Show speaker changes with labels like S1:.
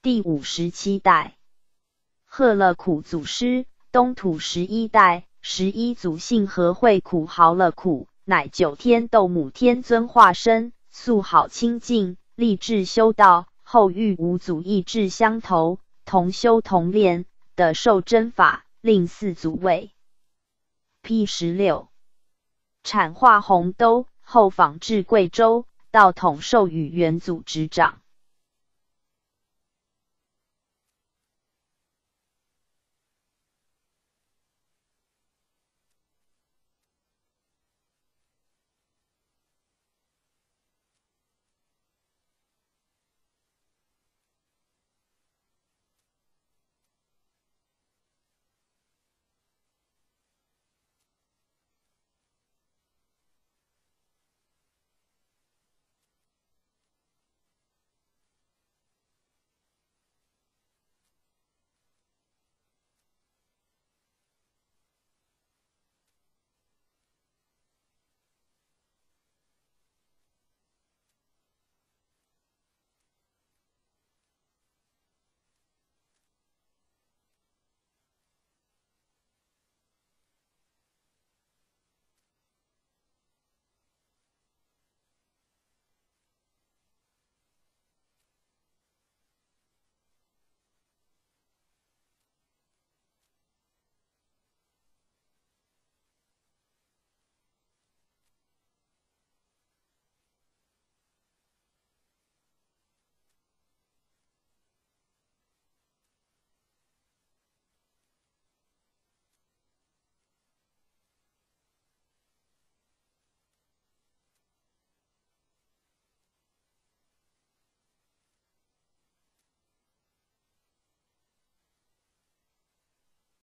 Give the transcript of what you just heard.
S1: 第五十七代贺勒苦祖师，东土十一代十一祖姓何惠苦嚎勒苦，乃九天斗母天尊化身，素好清净，立志修道，后遇五祖意志相投，同修同练的受真法，令四祖位。P 十六产化洪都，后访至贵州，道统授予元祖执掌。